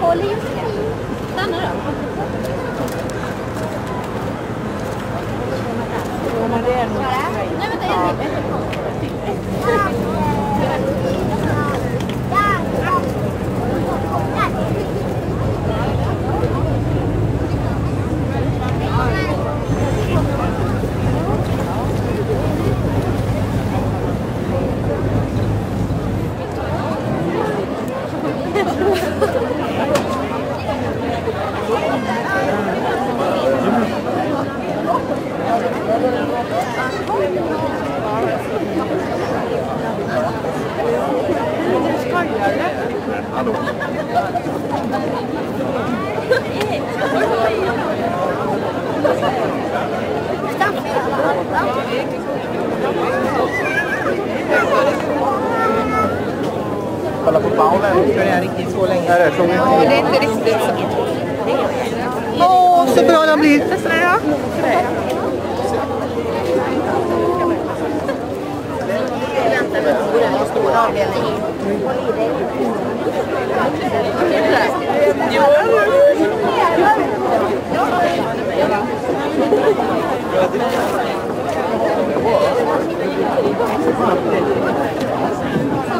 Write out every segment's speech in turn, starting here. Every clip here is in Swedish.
Håll i just det. Stanna då. Nej, vänta, en Kolla på Paula. Det är riktigt så länge. Här är det. Ja, det är inte riktigt så. Åh, så bra den blir. Testa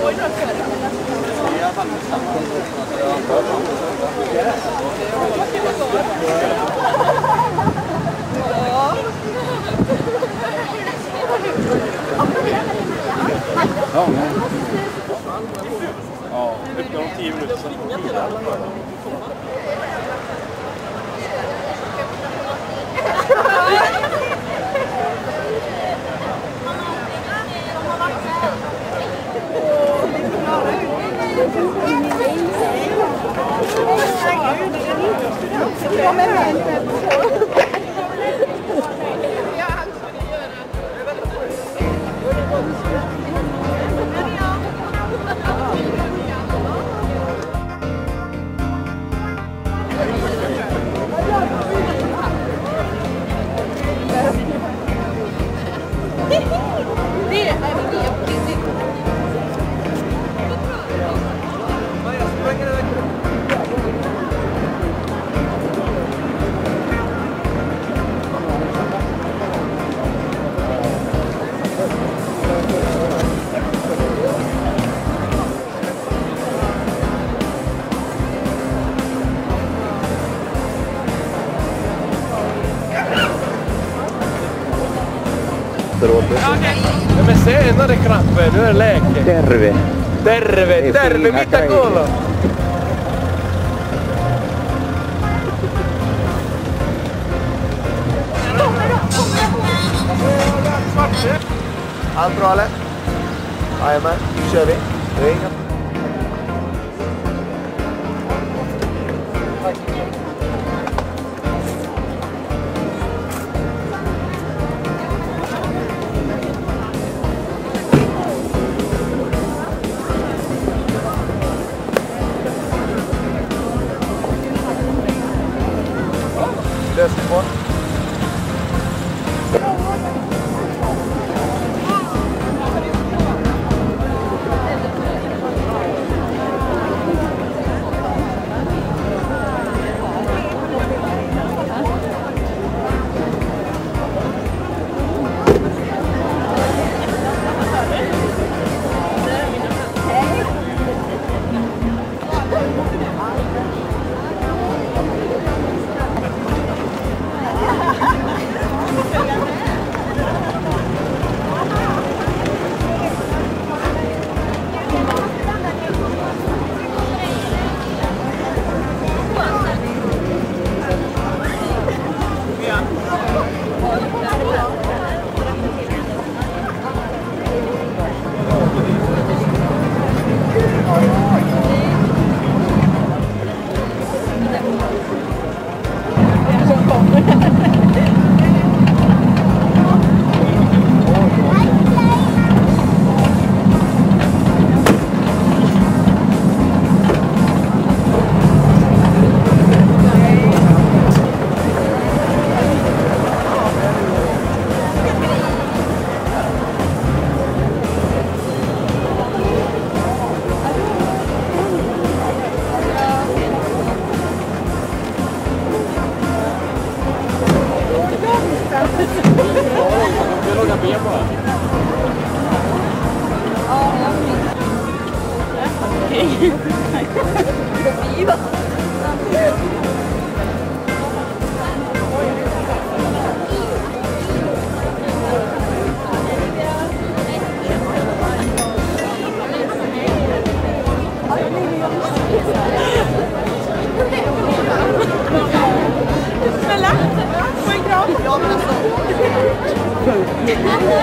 Ja. Ja, om tio minuter. Ja, 我没买你不起 men senare Krappe, nu är det läke. Terve. Terve, terve, mitä kuuluu? Allt bra eller? Jajamän, nu kör vi. Det är inga... Jag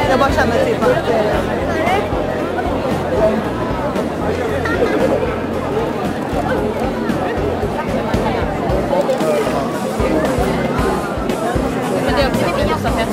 Jag bara känner typ att... Men det är också frihetsstafett.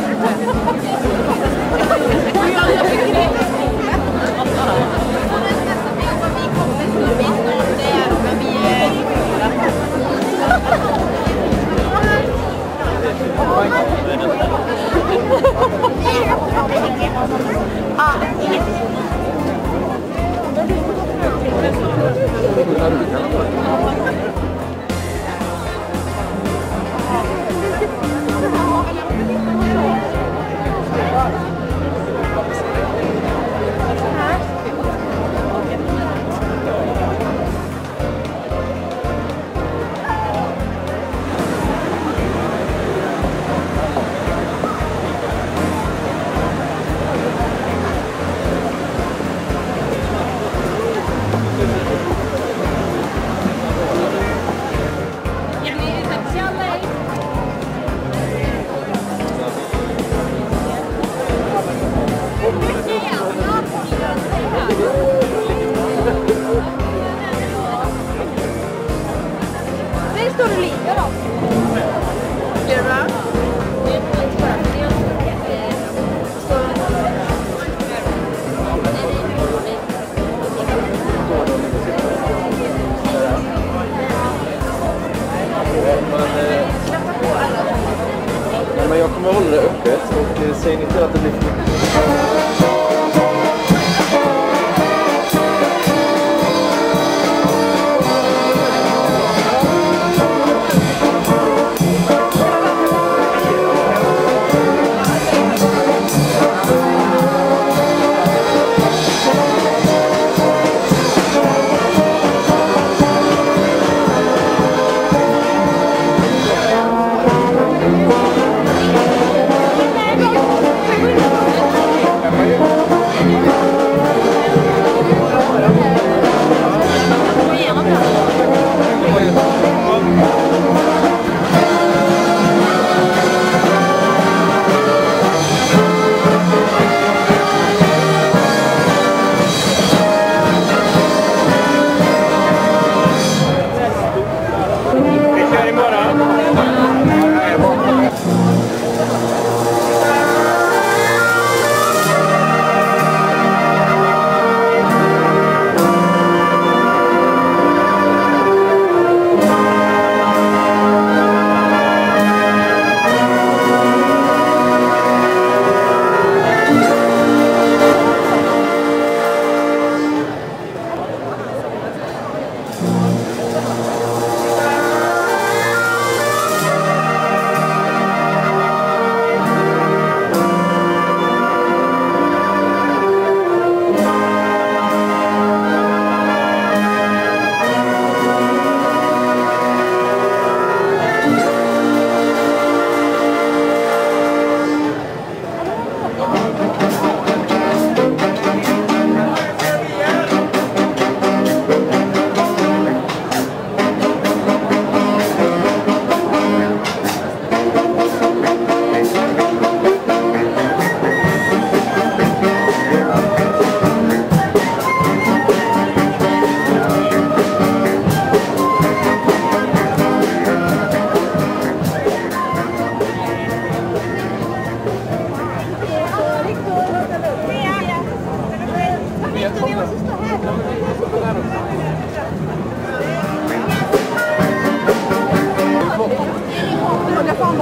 Jag kommer hålla det öppet och eh, säger säg inte att det blir för mycket.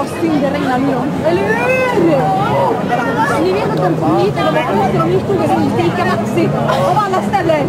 kostym de Reina Unión. Eller hur? Ni vet att de kom hit, eller var kom hit, de gick tog en riktig galaxi av alla ställen.